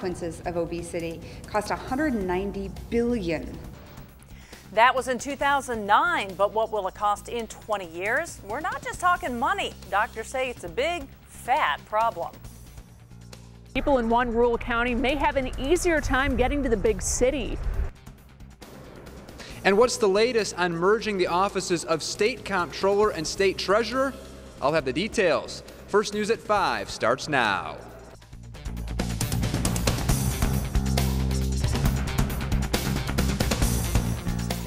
consequences of obesity cost 190 billion. That was in 2009, but what will it cost in 20 years? We're not just talking money. Doctors say it's a big, fat problem. People in one rural county may have an easier time getting to the big city. And what's the latest on merging the offices of State Comptroller and State Treasurer? I'll have the details. First News at 5 starts now.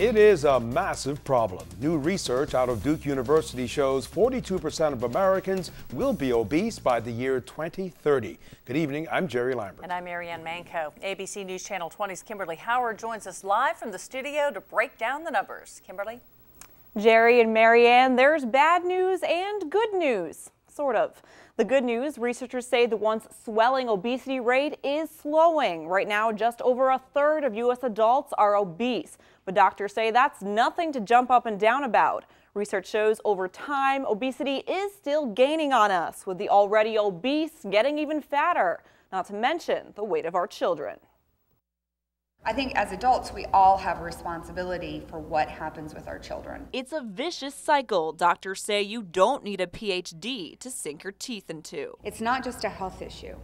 It is a massive problem. New research out of Duke University shows 42% of Americans will be obese by the year 2030. Good evening, I'm Jerry Lambert. And I'm Marianne Manco. ABC News Channel 20's Kimberly Howard joins us live from the studio to break down the numbers. Kimberly? Jerry and Marianne, there's bad news and good news. Sort of. The good news, researchers say the once swelling obesity rate is slowing. Right now, just over a third of U.S. adults are obese. But doctors say that's nothing to jump up and down about. Research shows over time, obesity is still gaining on us, with the already obese getting even fatter, not to mention the weight of our children. I think as adults, we all have a responsibility for what happens with our children. It's a vicious cycle. Doctors say you don't need a PhD to sink your teeth into. It's not just a health issue.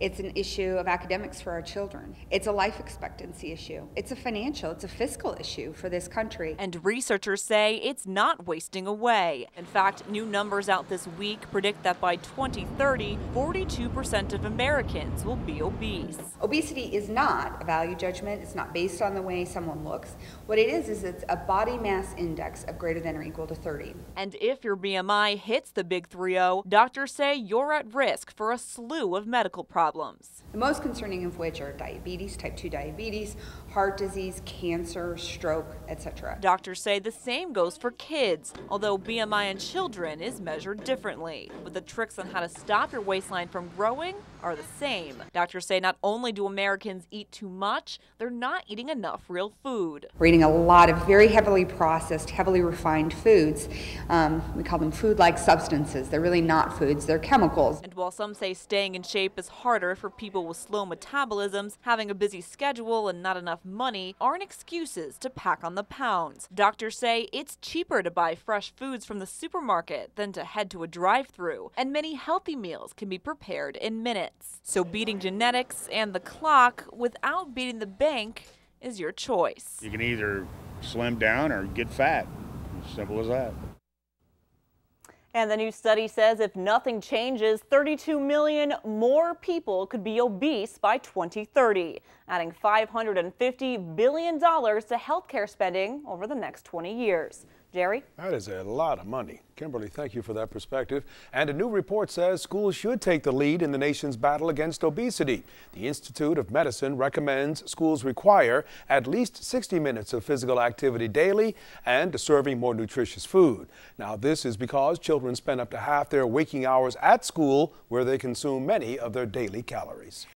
It's an issue of academics for our children. It's a life expectancy issue. It's a financial, it's a fiscal issue for this country. And researchers say it's not wasting away. In fact, new numbers out this week predict that by 2030, 42% of Americans will be obese. Obesity is not a value judgment. It's not based on the way someone looks. What it is, is it's a body mass index of greater than or equal to 30. And if your BMI hits the big 3-0, doctors say you're at risk for a slew of medical problems problems. The most concerning of which are diabetes, type 2 diabetes, heart disease, cancer, stroke, etc. Doctors say the same goes for kids, although BMI in children is measured differently. But the tricks on how to stop your waistline from growing are the same. Doctors say not only do Americans eat too much, they're not eating enough real food. We're eating a lot of very heavily processed, heavily refined foods. Um, we call them food-like substances. They're really not foods, they're chemicals. And while some say staying in shape is harder for people with slow metabolisms, having a busy schedule and not enough money aren't excuses to pack on the pounds. Doctors say it's cheaper to buy fresh foods from the supermarket than to head to a drive-through, and many healthy meals can be prepared in minutes. So beating genetics and the clock without beating the bank is your choice. You can either slim down or get fat. Simple as that. And the new study says if nothing changes, 32 million more people could be obese by 2030, adding $550 billion to healthcare spending over the next 20 years. Jerry? That is a lot of money. Kimberly, thank you for that perspective. And a new report says schools should take the lead in the nation's battle against obesity. The Institute of Medicine recommends schools require at least 60 minutes of physical activity daily and serving more nutritious food. Now, this is because children spend up to half their waking hours at school where they consume many of their daily calories.